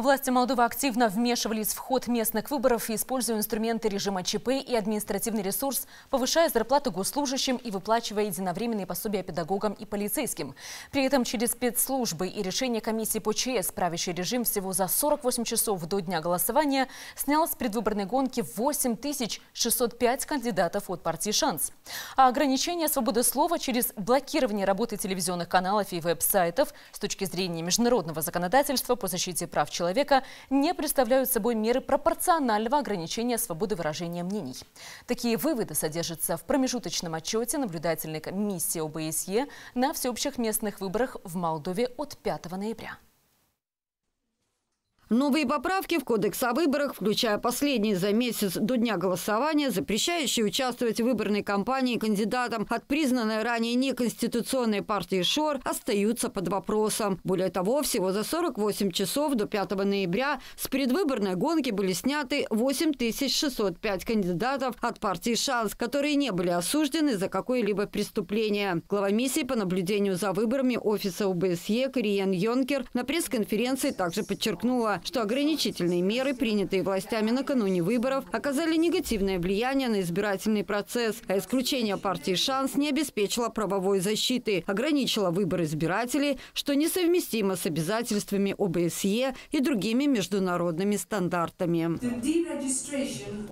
Власти Молдовы активно вмешивались в ход местных выборов, используя инструменты режима ЧП и административный ресурс, повышая зарплаты госслужащим и выплачивая единовременные пособия педагогам и полицейским. При этом через спецслужбы и решение комиссии по ЧС правящий режим всего за 48 часов до дня голосования снял с предвыборной гонки 8605 кандидатов от партии «Шанс». А ограничение свободы слова через блокирование работы телевизионных каналов и веб-сайтов с точки зрения международного законодательства по защите прав человека человека не представляют собой меры пропорционального ограничения свободы выражения мнений. Такие выводы содержатся в промежуточном отчете наблюдательной комиссии ОБСЕ на всеобщих местных выборах в Молдове от 5 ноября. Новые поправки в Кодекс о выборах, включая последний за месяц до дня голосования, запрещающие участвовать в выборной кампании кандидатам от признанной ранее неконституционной партии ШОР, остаются под вопросом. Более того, всего за 48 часов до 5 ноября с предвыборной гонки были сняты 8605 кандидатов от партии «Шанс», которые не были осуждены за какое-либо преступление. Глава миссии по наблюдению за выборами офиса ОБСЕ Кориен Йонкер на пресс-конференции также подчеркнула, что ограничительные меры, принятые властями накануне выборов, оказали негативное влияние на избирательный процесс, а исключение партии «Шанс» не обеспечило правовой защиты, ограничило выбор избирателей, что несовместимо с обязательствами ОБСЕ и другими международными стандартами.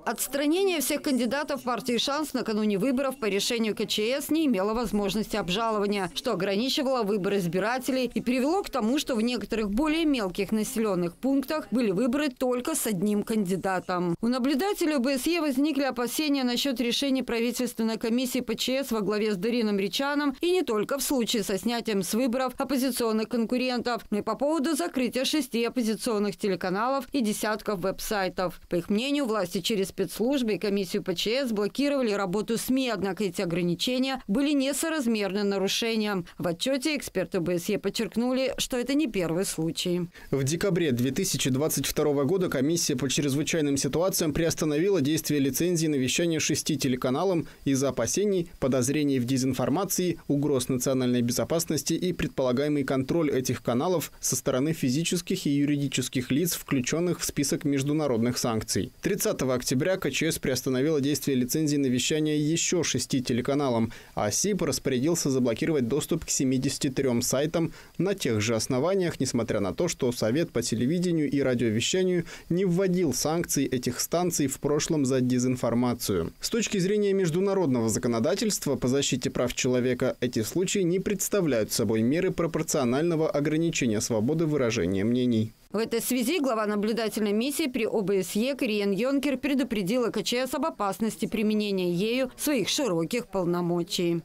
Отстранение всех кандидатов партии «Шанс» накануне выборов по решению КЧС не имело возможности обжалования, что ограничивало выбор избирателей и привело к тому, что в некоторых более мелких населенных пунктах пунктах были выборы только с одним кандидатом. У наблюдателей ОБСЕ возникли опасения насчет решения правительственной комиссии ПЧС во главе с Дарином Ричаном и не только в случае со снятием с выборов оппозиционных конкурентов, но и по поводу закрытия шести оппозиционных телеканалов и десятков веб-сайтов. По их мнению, власти через спецслужбы и комиссию ПЧС блокировали работу СМИ, однако эти ограничения были несоразмерны нарушением. В отчете эксперты ОБСЕ подчеркнули, что это не первый случай. В декабре 2000 2022 года комиссия по чрезвычайным ситуациям приостановила действие лицензии на вещание шести телеканалам из-за опасений, подозрений в дезинформации, угроз национальной безопасности и предполагаемый контроль этих каналов со стороны физических и юридических лиц, включенных в список международных санкций. 30 октября КЧС приостановила действие лицензии на вещание еще шести телеканалам, а СИП распорядился заблокировать доступ к 73 сайтам на тех же основаниях, несмотря на то, что Совет по телевидению телевидению и радиовещанию не вводил санкций этих станций в прошлом за дезинформацию. С точки зрения международного законодательства по защите прав человека эти случаи не представляют собой меры пропорционального ограничения свободы выражения мнений. В этой связи глава наблюдательной миссии при ОБСЕ Кориен Йонкер предупредила КЧС об опасности применения ею своих широких полномочий.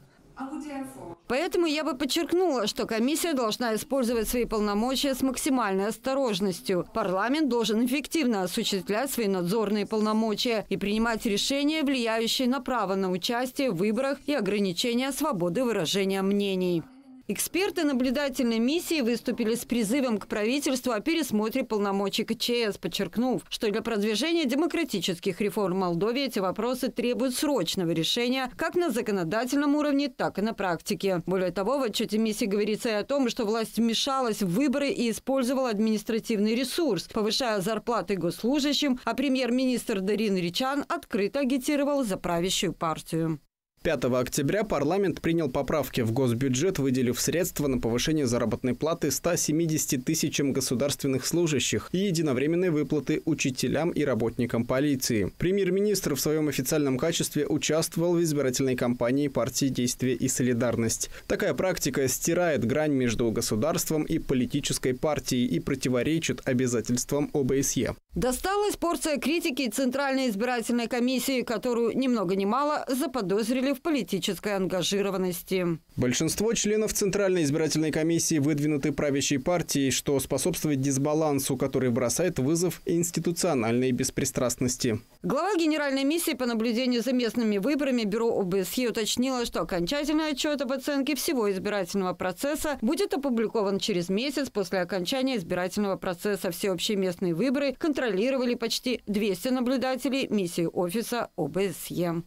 Поэтому я бы подчеркнула, что комиссия должна использовать свои полномочия с максимальной осторожностью. Парламент должен эффективно осуществлять свои надзорные полномочия и принимать решения, влияющие на право на участие в выборах и ограничения свободы выражения мнений. Эксперты наблюдательной миссии выступили с призывом к правительству о пересмотре полномочий КЧС, подчеркнув, что для продвижения демократических реформ в Молдове эти вопросы требуют срочного решения как на законодательном уровне, так и на практике. Более того, в отчете миссии говорится и о том, что власть вмешалась в выборы и использовала административный ресурс, повышая зарплаты госслужащим, а премьер-министр Дарин Ричан открыто агитировал за правящую партию. 5 октября парламент принял поправки в госбюджет, выделив средства на повышение заработной платы 170 тысячам государственных служащих и единовременные выплаты учителям и работникам полиции. Премьер-министр в своем официальном качестве участвовал в избирательной кампании партии «Действие и солидарность». Такая практика стирает грань между государством и политической партией и противоречит обязательствам ОБСЕ. Досталась порция критики Центральной избирательной комиссии, которую ни много ни мало заподозрили в политической ангажированности. Большинство членов Центральной избирательной комиссии выдвинуты правящей партией, что способствует дисбалансу, который бросает вызов институциональной беспристрастности. Глава Генеральной миссии по наблюдению за местными выборами Бюро ОБСЕ уточнила, что окончательный отчет об оценке всего избирательного процесса будет опубликован через месяц после окончания избирательного процесса. Всеобщие местные выборы контролировали почти 200 наблюдателей миссии офиса ОБСЕ.